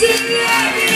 Sing